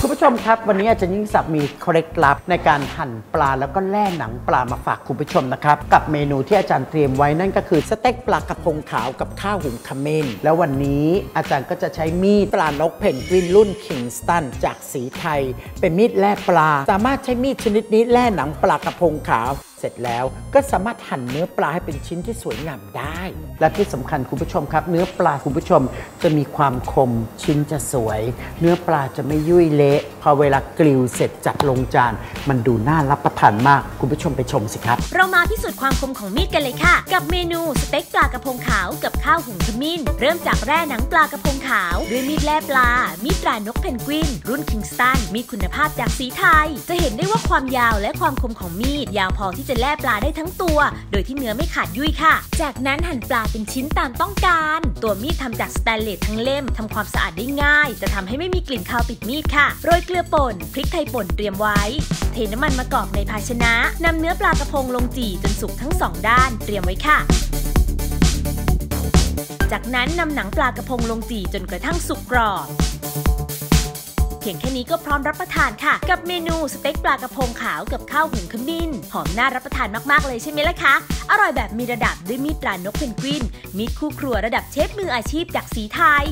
คุณผู้ชมครับ วันนี้อาจารย์ยิ่งศักดิ์มีเคล็ดลับในการหั่นปลาแล้วก็แล่หนังปลามาฝากคุณผู้ชมนะครับ กับเมนูที่อาจารย์เตรียมไว้นั่นก็คือสเต็กปลากระพงขาวกับข้าวหุงขมิ้นแล้ววันนี้อาจารย์ก็จะใช้มีดปลานกเพนกวินรุ่นคิงสตันจากสีไทย เป็นมีดแล่ปลา สามารถใช้มีดชนิดนี้แล่หนังปลากระพงขาว เสร็จแล้วก็สามารถหั่นเนื้อปลาให้เป็นชิ้นที่สวยงามได้ และที่สำคัญคุณผู้ชมครับ เนื้อปลาคุณผู้ชมจะมีความคมชิ้นจะสวย เนื้อปลาจะไม่ยุ่ยเละพอเวลากริลเสร็จจัดลงจาน มันดูน่ารับประทานมากคุณผู้ชมไปชมสิครับ เรามาพิสูจน์ความคมของมีดกันเลยค่ะ กับเมนูสเต็กปลากระพงขาวกับข้าวหุงขมิ้น เริ่มจากแร่หนังปลากระพงขาวด้วยมีดแล่ปลา มีดตรานกเพนกวิน รุ่นคิงสตันมีคุณภาพจากสีไทย จะเห็นได้ว่าความยาวและความคมของมีดยาวพอที่จะะแล่ปลาได้ทั้งตัว โดยที่เนื้อไม่ขาดยุ่ยค่ะ จากนั้นหั่นปลาเป็นชิ้นตามต้องการ ตัวมีดทำจากสแตนเลสทั้งเล่มทำความสะอาดได้ง่าย จะทำให้ไม่มีกลิ่นคาวติดมีดค่ะ โรยเกลือป่น พริกไทยป่นเตรียมไว้ เทน้ำมันมะกอกในภาชนะนำเนื้อปลากระพงลงจี่จนสุกทั้งสองด้าน เตรียมไว้ค่ะจากนั้นนำหนังปลากระพงลงจี่จนกระทั่งสุกกรอบ เพียงแค่นี้ก็พร้อมรับประทานค่ะ กับเมนูสเต็กปลากระพงขาวกับข้าวหุงขมิ้น หอมน่ารับประทานมากๆเลยใช่ไหมล่ะคะ อร่อยแบบมีระดับด้วยมีดปลานกเพนกวิน มีดคู่ครัวระดับเชฟมืออาชีพจากสีไทย